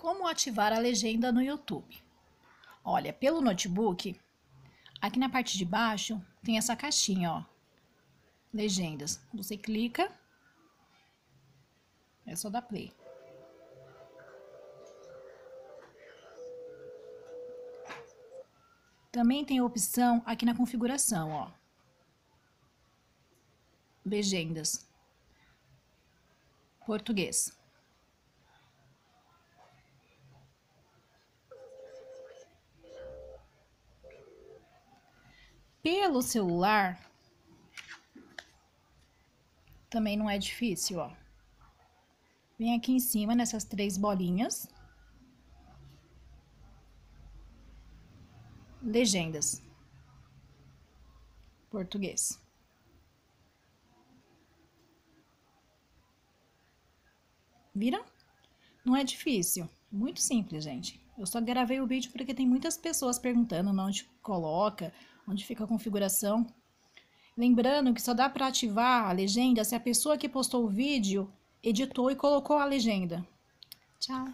Como ativar a legenda no YouTube? Olha, pelo notebook, aqui na parte de baixo tem essa caixinha, ó. Legendas. Você clica. É só dar play. Também tem a opção aqui na configuração, ó. Legendas. Português. Pelo celular, também não é difícil, ó. Vem aqui em cima nessas três bolinhas. Legendas. Português. Viram? Não é difícil. Muito simples, gente. Eu só gravei o vídeo porque tem muitas pessoas perguntando onde coloca, onde fica a configuração. Lembrando que só dá para ativar a legenda se a pessoa que postou o vídeo editou e colocou a legenda. Tchau!